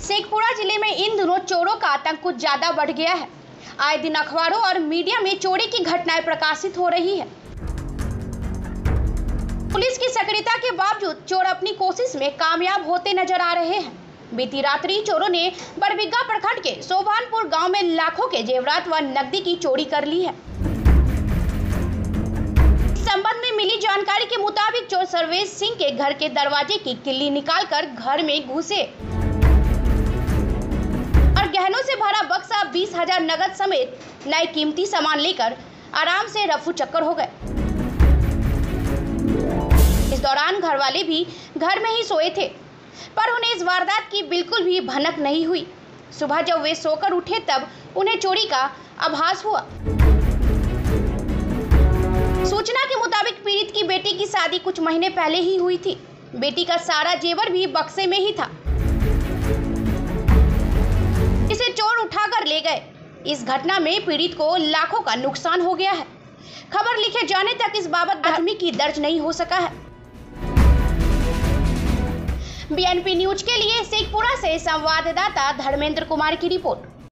शेखपुरा ज़िले में इन दिनों चोरों का आतंक कुछ ज़्यादा बढ़ गया है। आए दिन अखबारों और मीडिया में चोरी की घटनाएँ प्रकाशित हो रही है। पुलिस की सक्रियता के बावजूद चोर अपनी कोशिश में कामयाब होते नज़र आ रहे हैं। बीती रात्रि चोरों ने बरबिग्गा प्रखंड के सोभानपुर गाँव में लाखों के जेवरात व नकदी की चोरी कर ली है। संबंध में मिली जानकारी के मुताबिक चोर सर्वेश सिंह के घर के दरवाजे की किल्ली निकालकर घर में घुसे। हज़ार नगद समेत नए कीमती सामान लेकर आराम से रफू चक्कर हो गए। इस दौरान घर वाले भी घर में ही सोए थे, पर उन्हें इस वारदात की बिल्कुल भी भनक नहीं हुई। सुबह जब वे सोकर उठे, तब उन्हें चोरी का आभास हुआ। सूचना के मुताबिक पीड़ित की बेटी की शादी कुछ महीने पहले ही हुई थी। बेटी का सारा जेवर भी बक्से में ही था। ले गए। इस घटना में पीड़ित को लाखों का नुकसान हो गया है। खबर लिखे जाने तक इस बाबत प्राथमिकी दर्ज नहीं हो सका है। बीएनपी न्यूज़ के लिए शेखपुरा से संवाददाता धर्मेंद्र कुमार की रिपोर्ट।